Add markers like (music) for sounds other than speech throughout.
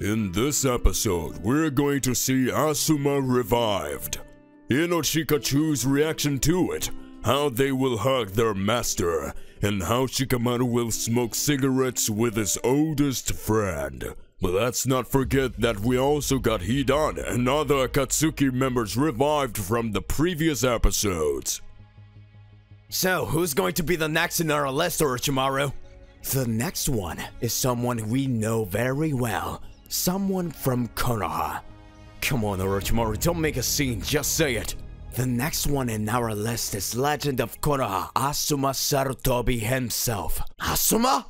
In this episode, we're going to see Asuma revived. Inoshikachu's reaction to it, how they will hug their master, and how Shikamaru will smoke cigarettes with his oldest friend. But let's not forget that we also got Hidan and other Akatsuki members revived from the previous episodes. So, who's going to be the next in our list, Orochimaru? The next one is someone we know very well. Someone from Konoha. Come on, Orochimaru, don't make a scene, just say it. The next one in our list is Legend of Konoha, Asuma Sarutobi himself. Asuma?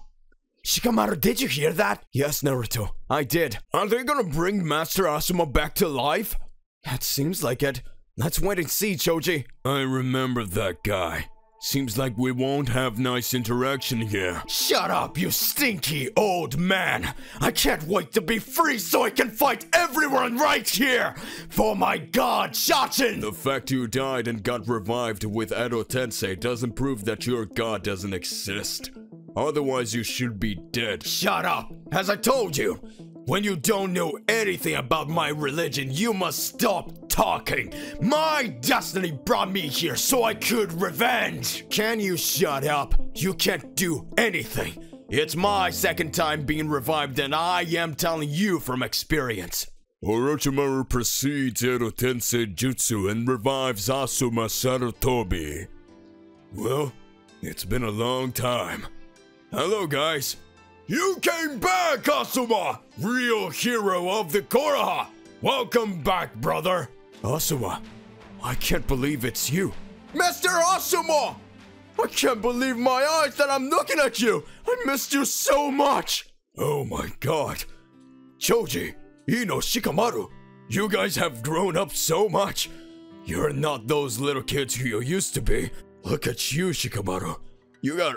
Shikamaru, did you hear that? Yes, Naruto, I did. Are they gonna bring Master Asuma back to life? That seems like it. Let's wait and see, Choji. I remember that guy. Seems like we won't have nice interaction here. Shut up, you stinky old man! I can't wait to be free so I can fight everyone right here! For my god, Jashin! The fact you died and got revived with Edo Tensei doesn't prove that your god doesn't exist. Otherwise, you should be dead. Shut up! As I told you, when you don't know anything about my religion, you must stop talking. My destiny brought me here so I could revenge. Can you shut up? You can't do anything. It's my second time being revived, and I am telling you from experience. Orochimaru precedes Edo Tensei Jutsu and revives Asuma Sarutobi. Well, it's been a long time. Hello, guys. You came back, Asuma! Real hero of the Konoha! Welcome back, brother! Asuma, I can't believe it's you. Mr. Asuma! I can't believe my eyes that I'm looking at you! I missed you so much! Oh my god. Choji, Ino, Shikamaru, you guys have grown up so much. You're not those little kids who you used to be. Look at you, Shikamaru. You got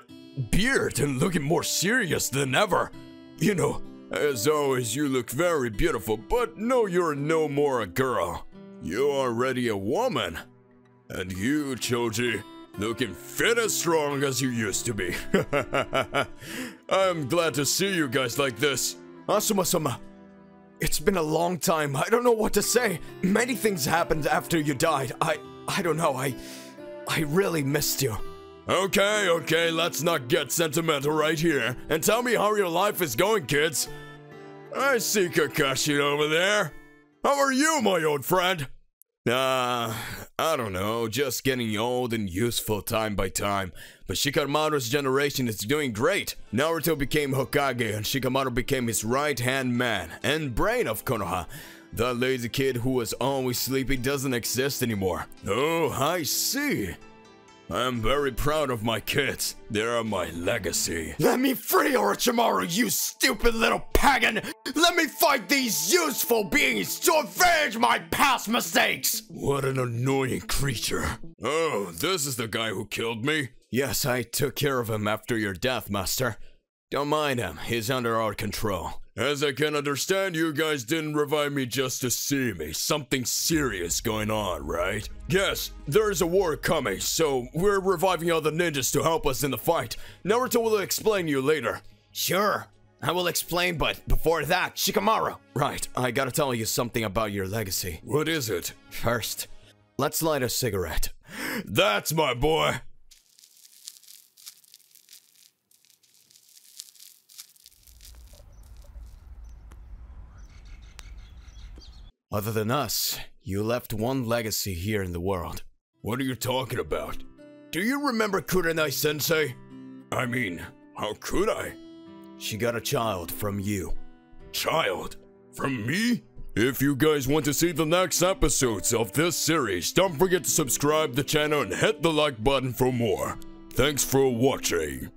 beard and looking more serious than ever. You know, as always, you look very beautiful, but no, you're no more a girl. You are already a woman. And you, Choji, looking fit as strong as you used to be. (laughs) I'm glad to see you guys like this. Asuma-sama, it's been a long time. I don't know what to say. Many things happened after you died. I I don't know. I I really missed you. Okay, okay, let's not get sentimental right here. And tell me how your life is going, kids. I see Kakashi over there. How are you, my old friend? Uh, I don't know, just getting old and useful time by time. But Shikamaru's generation is doing great. Naruto became Hokage and Shikamaru became his right-hand man and brain of Konoha. The lazy kid who was always sleepy doesn't exist anymore. Oh, I see. I'm very proud of my kids. They are my legacy. Let me free Orochimaru, you stupid little pagan! Let me fight these useful beings to avenge my past mistakes! What an annoying creature. Oh, this is the guy who killed me? Yes, I took care of him after your death, Master. Don't mind him, he's under our control. As I can understand, you guys didn't revive me just to see me. Something serious going on, right? Yes, there's a war coming, so we're reviving other ninjas to help us in the fight. Naruto will explain you later. Sure, I will explain, but before that, Shikamaru. Right, I gotta tell you something about your legacy. What is it? First, let's light a cigarette. That's my boy. Other than us, you left one legacy here in the world. What are you talking about? Do you remember Kurenai Sensei? I mean, how could I? She got a child from you. Child? From me? If you guys want to see the next episodes of this series, don't forget to subscribe the channel and hit the like button for more. Thanks for watching.